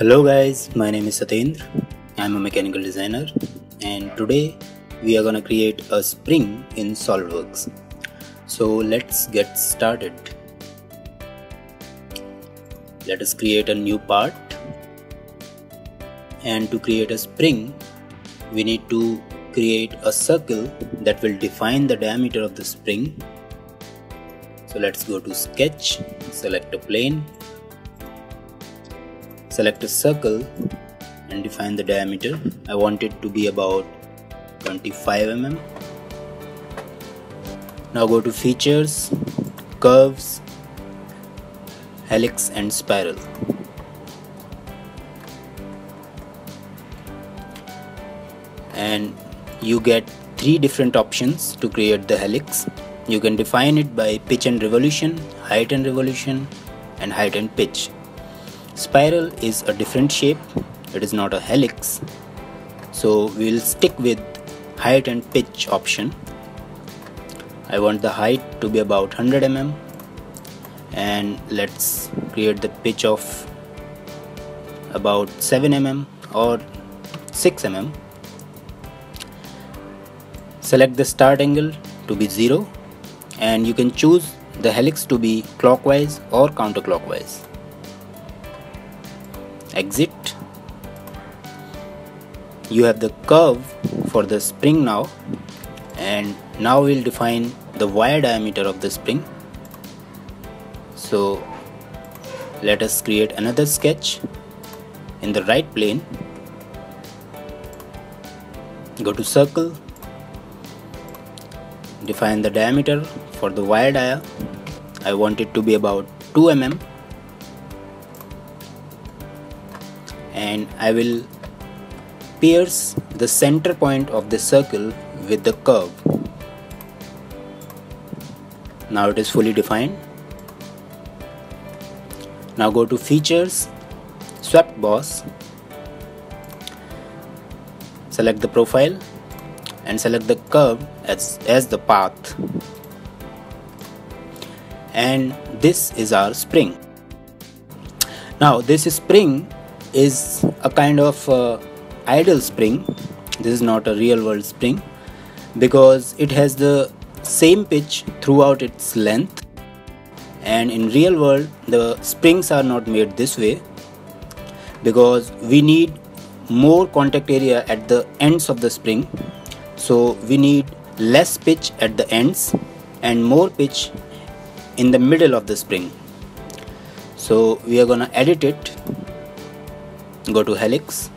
Hello guys, my name is Satyendra. I'm a mechanical designer and today we are gonna create a spring in SOLIDWORKS. So let's get started. Let us create a new part and to create a spring we need to create a circle that will define the diameter of the spring. So let's go to sketch, select a plane select a circle and define the diameter. I want it to be about 25 mm now go to features curves helix and spiral. And you get three different options to create the helix. You can define it by pitch and revolution height and revolution and height and pitch Spiral is a different shape, it is not a helix. So we will stick with height and pitch option. I want the height to be about 100 mm and let's create the pitch of about 7 mm or 6 mm. Select the start angle to be 0 and you can choose the helix to be clockwise or counterclockwise exit. You have the curve for the spring now and now we'll define the wire diameter of the spring. So let us create another sketch in the right plane. Go to circle. Define the diameter for the wire dia. I want it to be about 2 mm and I will pierce the center point of the circle with the curve. Now it is fully defined. Now go to features, swept boss, select the profile and select the curve as, as the path and this is our spring. Now this spring is a kind of uh, ideal spring. This is not a real world spring because it has the same pitch throughout its length. And in real world the springs are not made this way because we need more contact area at the ends of the spring. So we need less pitch at the ends and more pitch in the middle of the spring. So we are gonna edit it go to helix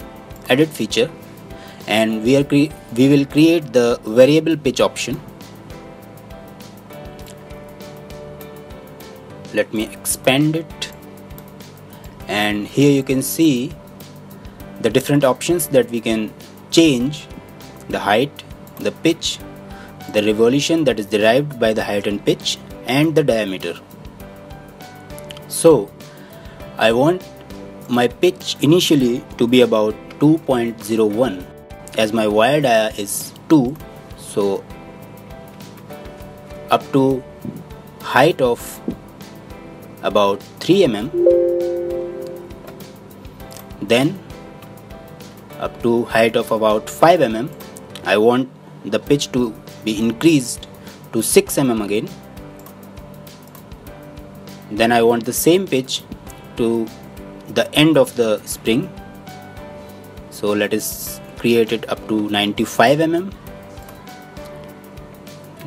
edit feature and we are we will create the variable pitch option. Let me expand it. And here you can see the different options that we can change the height the pitch the revolution that is derived by the height and pitch and the diameter. So I want my pitch initially to be about 2.01 as my wire dia is 2 so up to height of about 3 mm then up to height of about 5 mm I want the pitch to be increased to 6 mm again. Then I want the same pitch to the end of the spring. So let us create it up to 95 mm.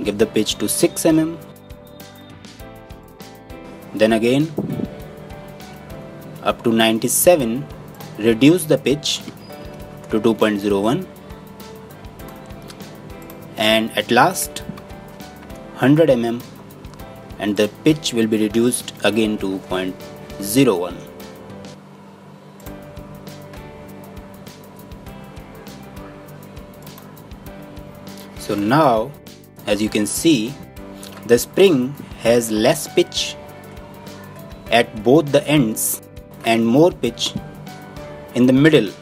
Give the pitch to 6 mm. Then again up to 97 reduce the pitch to 2.01 and at last 100 mm and the pitch will be reduced again to 0.01 So now as you can see the spring has less pitch at both the ends and more pitch in the middle.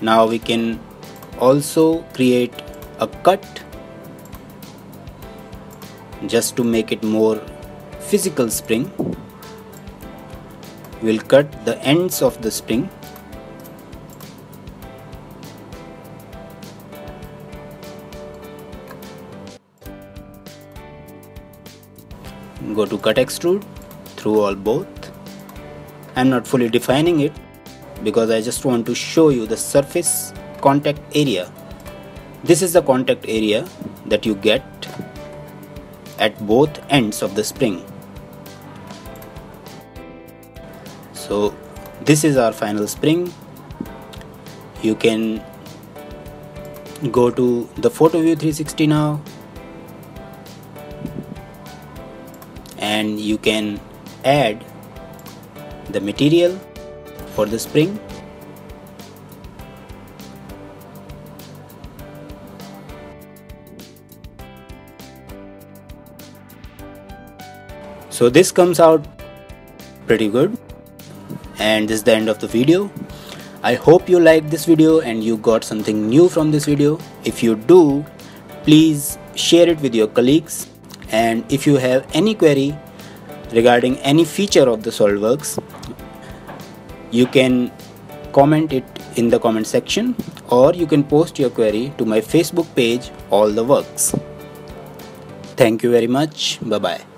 Now we can also create a cut just to make it more physical spring We'll cut the ends of the spring go to cut extrude through all both. I'm not fully defining it because I just want to show you the surface contact area. This is the contact area that you get at both ends of the spring. So this is our final spring. You can go to the photo view 360 now and you can add the material for the spring. So this comes out pretty good and this is the end of the video. I hope you liked this video and you got something new from this video. If you do please share it with your colleagues and if you have any query regarding any feature of the SolidWorks you can comment it in the comment section or you can post your query to my Facebook page all the works. Thank you very much. Bye bye